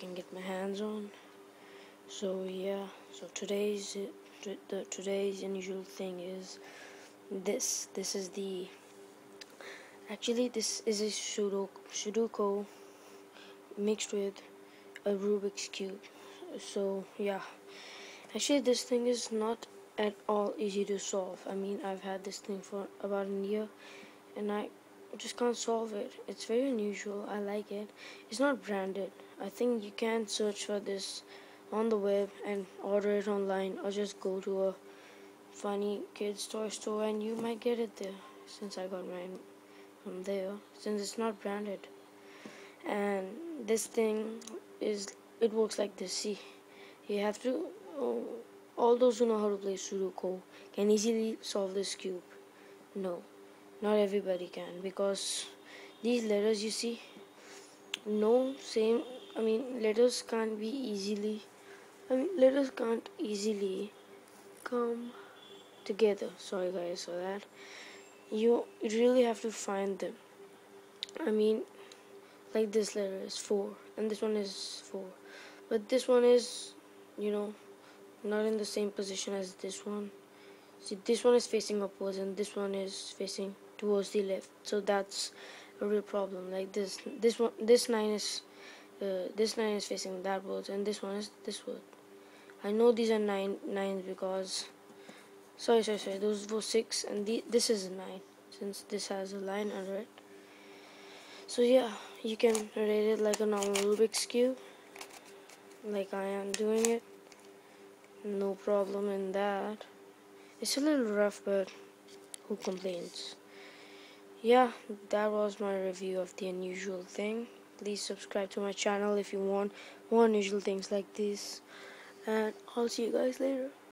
can get my hands on. So yeah, so today's the today's unusual thing is this. This is the actually this is a Sudoku, Sudoku mixed with a Rubik's cube. So yeah, actually this thing is not at all easy to solve. I mean I've had this thing for about a year, and I just can't solve it. It's very unusual. I like it. It's not branded. I think you can search for this on the web and order it online or just go to a funny kids toy store and you might get it there since I got mine from there since it's not branded and this thing is it works like this see you have to oh, all those who know how to play Sudoku can easily solve this cube no not everybody can because these letters you see no same I mean letters can't be easily I mean letters can't easily come together. Sorry guys for that. You really have to find them. I mean like this letter is 4 and this one is 4 but this one is you know not in the same position as this one. See this one is facing upwards and this one is facing towards the left. So that's a real problem. Like this this one this line is uh, this line is facing that word and this one is this word I know these are nine nines because sorry sorry sorry those were six and the, this is a nine since this has a line under it. So yeah you can rate it like a normal Rubik's cube like I am doing it. No problem in that. It's a little rough but who complains yeah that was my review of the unusual thing. Please subscribe to my channel if you want more unusual things like this. And I'll see you guys later